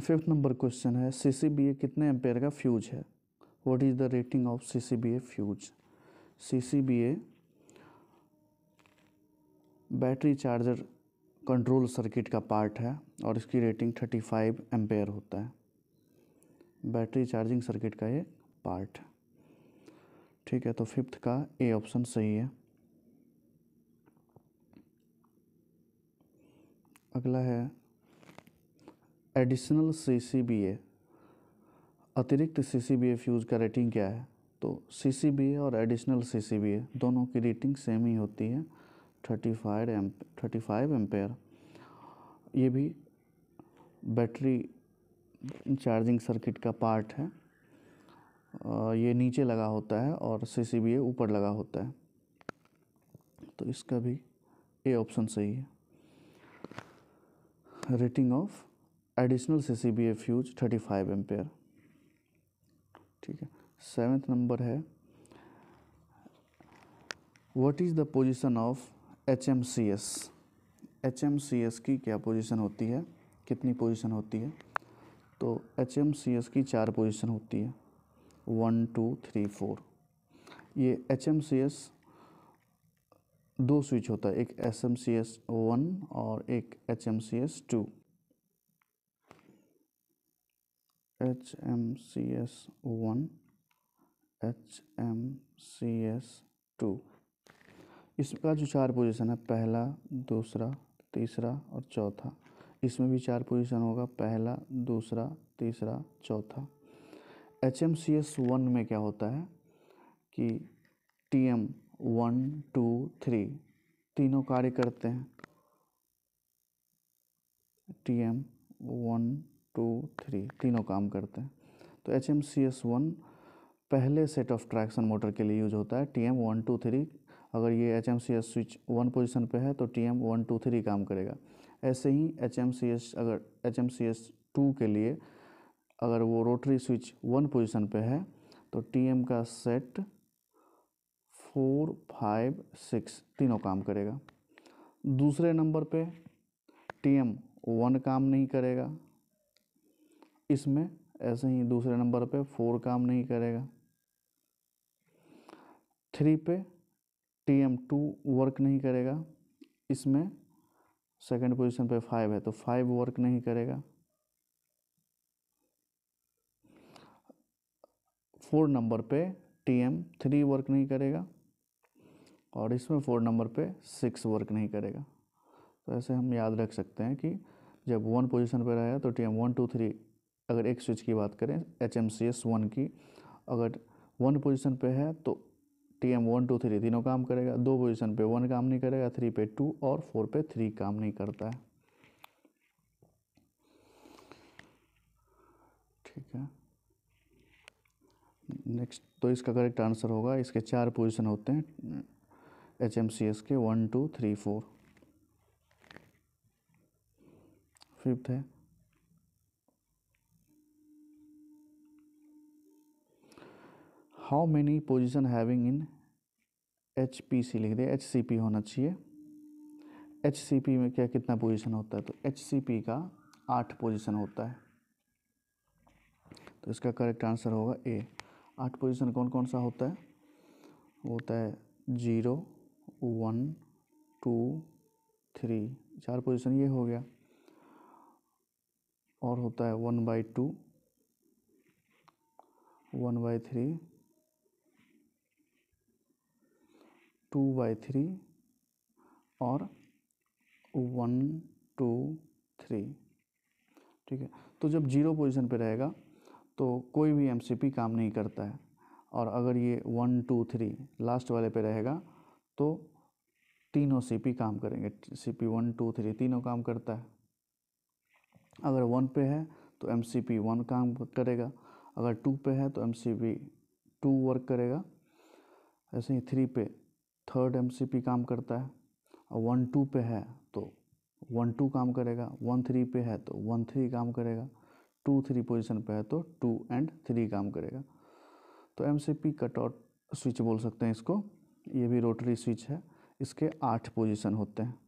Fifth number question है सी C B ए कितने ampere का फ्यूज है? What is the rating of C C B A fuse? C C B A battery charger control circuit का part है और इसकी rating 35 ampere होता है। बैटरी चार्जिंग सर्किट का ये पार्ट ठीक है तो फिफ्थ का ए ऑप्शन सही है। अगला है additional C C B A अतिरिक्त C C B A fuse का रेटिंग क्या है? तो सी सी बी ए और एडिशनल सी सी बी ए दोनों की रेटिंग सेम ही होती है thirty five M thirty five ampere ये भी बैटरी चार्जिंग सर्किट का पार्ट है। ये नीचे लगा होता है और सी सी बी ए ऊपर लगा होता है। तो इसका भी ए ऑप्शन सही है। Rating of additional C C B A fuse thirty five ampere. ठीक है, सेवेंथ नंबर है। What is the position of H M C S H M C S की क्या पोजीशन होती है? कितनी पोजीशन होती है? तो एच एम सी एस की चार पोजीशन होती है। वन टू थ्री फोर ये एच एम सी एस दो स्विच होता है, एक S M C S one और एक H M C S two H M C S one H M C S two इसका जो चार पोजीशन है, पहला, दूसरा, तीसरा और चौथा। इसमें भी चार पोजीशन होगा, पहला, दूसरा, तीसरा, चौथा। H M C S one में क्या होता है कि T M one two three तीनों कार्य करते हैं। T M one two, three, तीनों काम करते हैं। तो H M C S one पहले सेट ऑफ़ ट्रैक्शन मोटर के लिए यूज़ होता है। T M one two three अगर ये H M C S switch one position पर है तो T M one two three काम करेगा। ऐसे ही एच एम सी एस अगर H M C S two के लिए अगर वो रोटरी स्विच वन पोजिशन पे है तो टी एम का सेट फोर फाइव सिक्स तीनों काम करेगा। दूसरे नंबर पे टी एम वन काम नहीं करेगा। इसमें ऐसे ही दूसरे नंबर पे फोर काम नहीं करेगा। थ्री पे टी एम टू वर्क नहीं करेगा। इसमें सेकंड पोजीशन पे फाइव है तो फाइव वर्क नहीं करेगा। फोर नंबर पे टी एम थ्री वर्क नहीं करेगा और इसमें फोर नंबर पे सिक्स वर्क नहीं करेगा। तो ऐसे हम याद रख सकते हैं कि जब वन पोजीशन पे रहेगा तो T M one, two, three अगर एक स्विच की बात करें H M C S one की, अगर वन पोजीशन पे है तो T M one two three तीनों काम करेगा। दो पोजीशन पे वन काम नहीं करेगा थ्री पे टू और फोर पे थ्री काम नहीं करता है। ठीक है। नेक्स्ट तो इसका करेक्ट आंसर होगा। इसके चार पोजीशन होते हैं एच एम सी एस के one two three four fifth है। How many position having in H P C लिख दे एच सी पी होना चाहिए। एच सी पी में क्या कितना पोजीशन होता है? तो एच सी पी का आठ पोजीशन होता है। तो इसका करेक्ट आंसर होगा ए आठ पोजीशन कौन कौन सा होता है? वो होता है ज़ीरो वन टू थ्री चार पोजीशन ये हो गया। और होता है one by two one by three two by three और वन टू थ्री ठीक है? तो जब ज़ीरो पोजीशन पे रहेगा तो कोई भी एमसीपी काम नहीं करता है। और अगर ये वन टू थ्री लास्ट वाले पे रहेगा तो तीनों सीपी काम करेंगे। सीपी वन टू थ्री तीनों काम करता है। अगर वन पे है तो एम सी पी वन काम करेगा। अगर टू पे है तो M C P two work करेगा। ऐसे ही थ्री पे थर्ड एमसीपी काम करता है, और वन टू पे है तो वन टू काम करेगा, वन थ्री पे है तो वन थ्री काम करेगा, टू थ्री पोजीशन पे है तो टू एंड थ्री काम करेगा। तो M C P cut out switch बोल सकते हैं इसको, ये भी रोटरी स्विच है, इसके आठ पोजीशन होते हैं।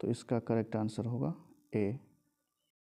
तो इसका करेक्ट आंसर होगा ए